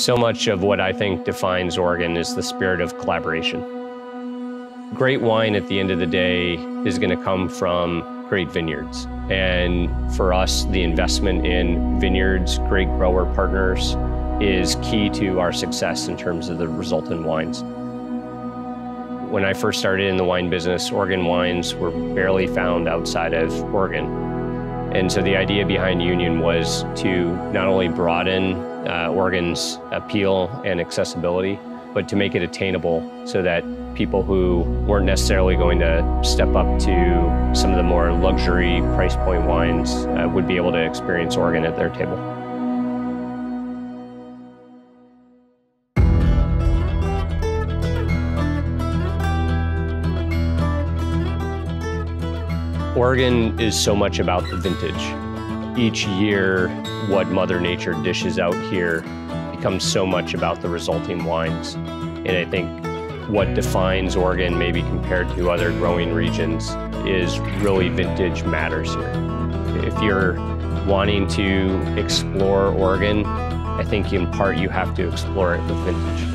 So much of what I think defines Oregon is the spirit of collaboration. Great wine at the end of the day is going to come from great vineyards. And for us, the investment in vineyards, great grower partners, is key to our success in terms of the resultant wines. When I first started in the wine business, Oregon wines were barely found outside of Oregon. And so the idea behind Union was to not only broaden uh, Oregon's appeal and accessibility, but to make it attainable so that people who weren't necessarily going to step up to some of the more luxury price point wines uh, would be able to experience Oregon at their table. Oregon is so much about the vintage. Each year, what Mother Nature dishes out here becomes so much about the resulting wines. And I think what defines Oregon, maybe compared to other growing regions, is really vintage matters here. If you're wanting to explore Oregon, I think in part you have to explore it with vintage.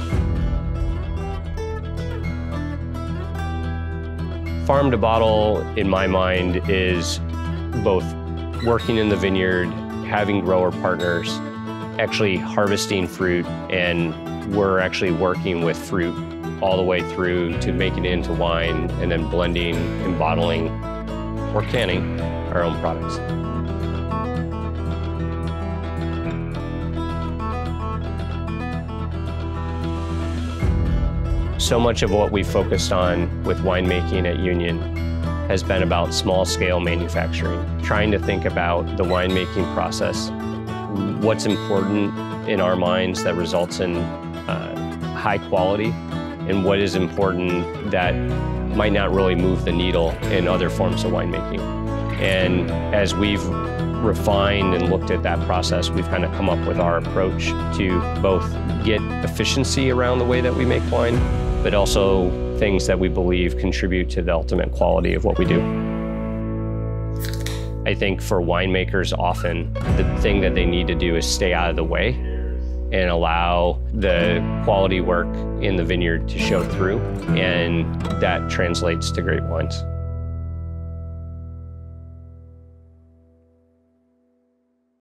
Farm to bottle, in my mind, is both working in the vineyard, having grower partners, actually harvesting fruit, and we're actually working with fruit all the way through to making it into wine and then blending and bottling or canning our own products. So much of what we focused on with winemaking at Union has been about small scale manufacturing, trying to think about the winemaking process, what's important in our minds that results in uh, high quality, and what is important that might not really move the needle in other forms of winemaking. And as we've refined and looked at that process, we've kind of come up with our approach to both get efficiency around the way that we make wine, but also things that we believe contribute to the ultimate quality of what we do. I think for winemakers, often the thing that they need to do is stay out of the way and allow the quality work in the vineyard to show through, and that translates to great wines.